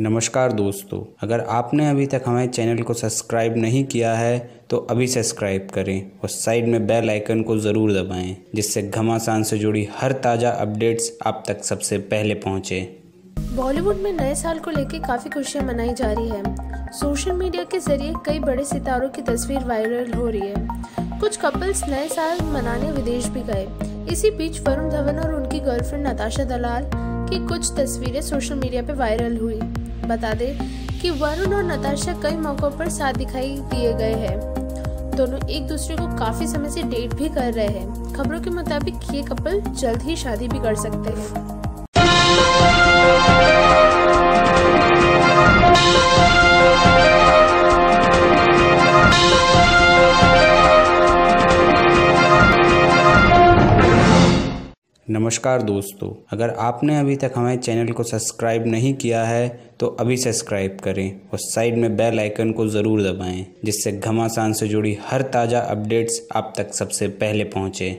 नमस्कार दोस्तों, अगर आपने अभी तक हमारे चैनल को सब्सक्राइब नहीं किया है तो अभी सब्सक्राइब करें और साइड में बेल आइकन को ज़रूर दबाएँ, जिससे घमासान से जुड़ी हर ताज़ा अपडेट्स आप तक सबसे पहले पहुँचे। बॉलीवुड में नए साल को लेकर काफ़ी खुशियाँ मनाई जा रही है। सोशल मीडिया के ज़रिए कई बड़े सितारों की तस्वीर वायरल हो रही है। कुछ कपल्स नए साल मनाने विदेश भी गए। इसी बीच वरुण धवन और उनकी गर्लफ्रेंड नताशा दलाल की कुछ तस्वीरें सोशल मीडिया पर वायरल हुई। बता दें कि वरुण और नताशा कई मौकों पर साथ दिखाई दिए गए हैं। दोनों एक दूसरे को काफ़ी समय से डेट भी कर रहे हैं। खबरों के मुताबिक ये कपल जल्द ही शादी भी कर सकते हैं। नमस्कार दोस्तों, अगर आपने अभी तक हमारे चैनल को सब्सक्राइब नहीं किया है तो अभी सब्सक्राइब करें और साइड में बेल आइकन को ज़रूर दबाएँ, जिससे घमासान से जुड़ी हर ताज़ा अपडेट्स आप तक सबसे पहले पहुँचे।